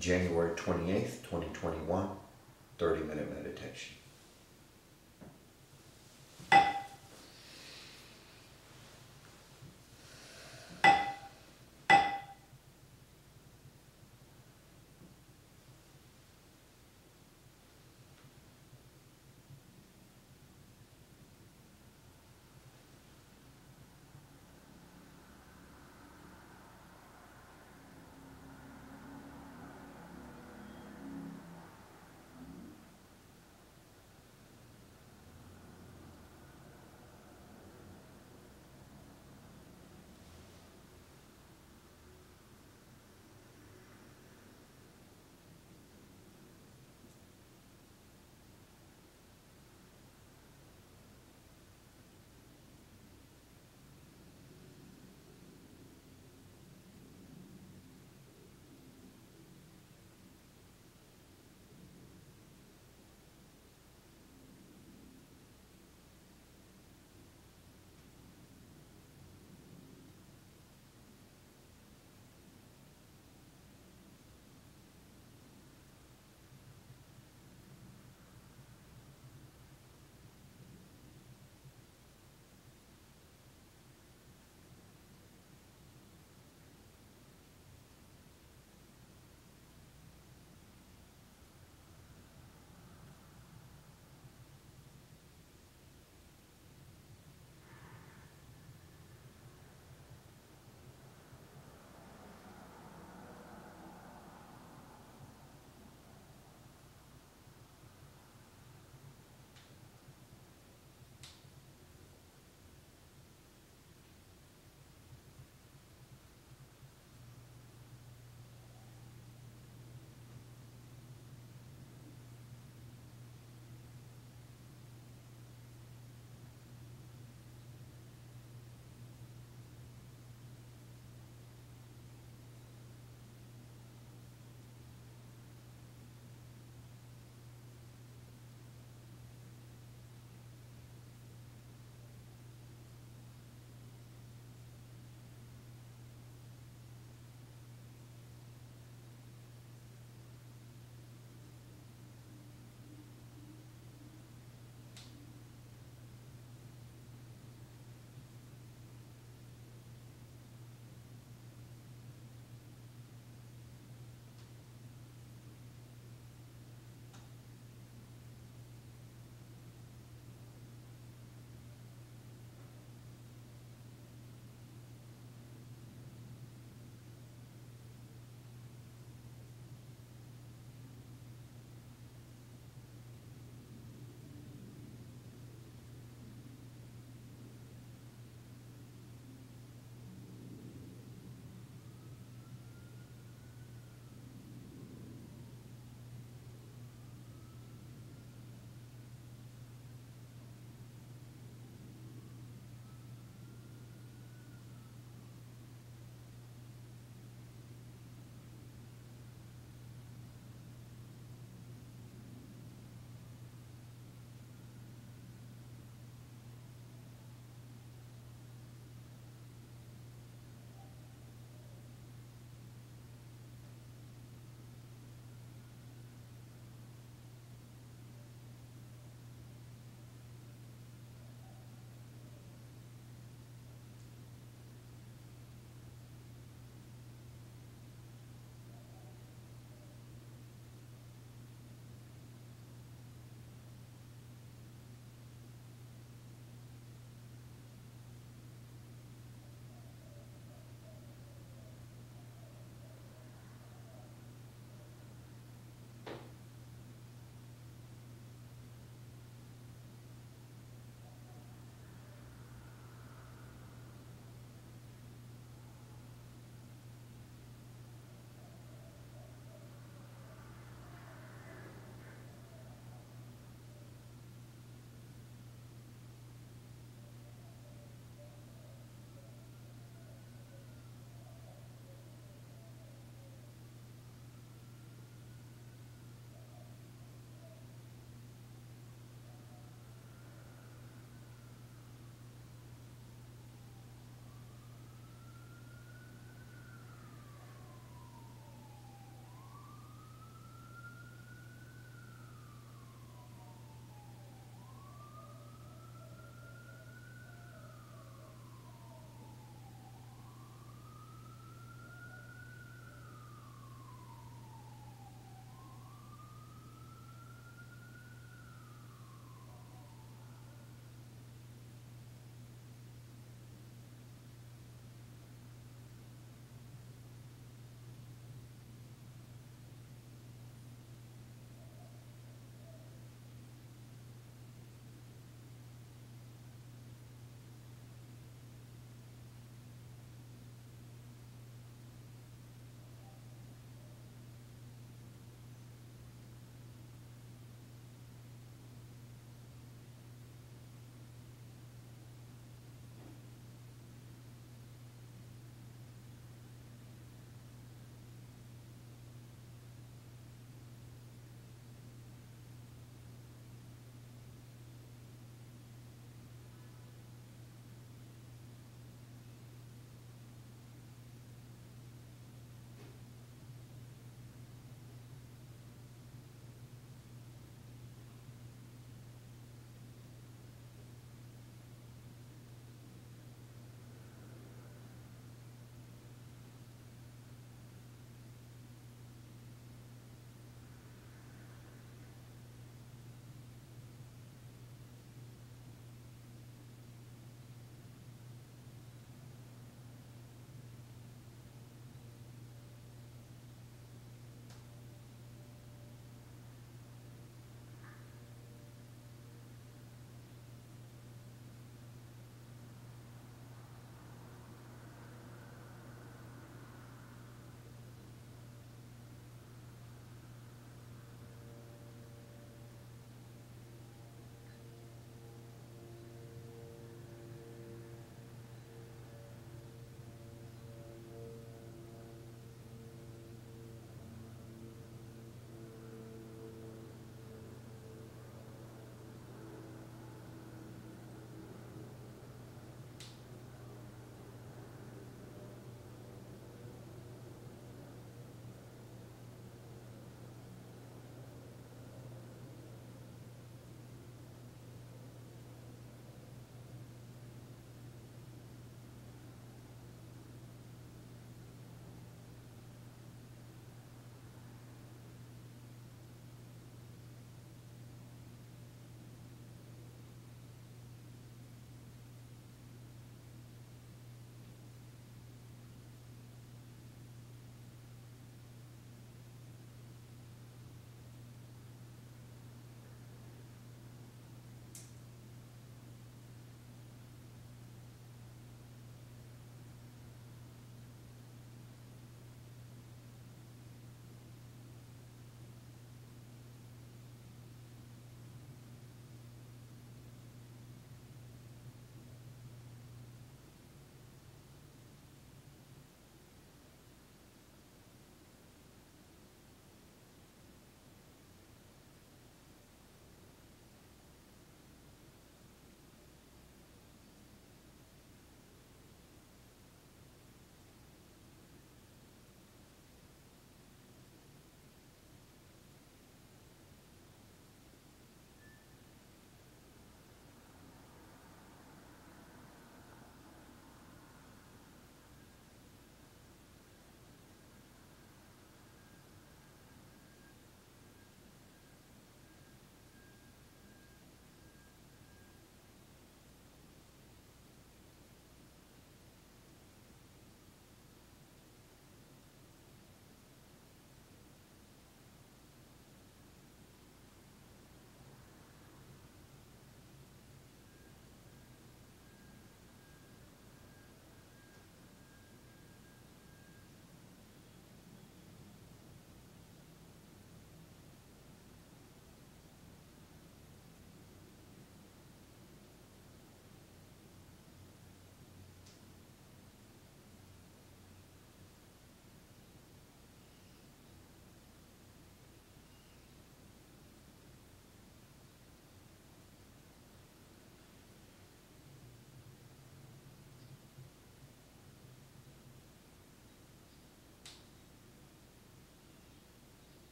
January 28th, 2021, 30 minute meditation.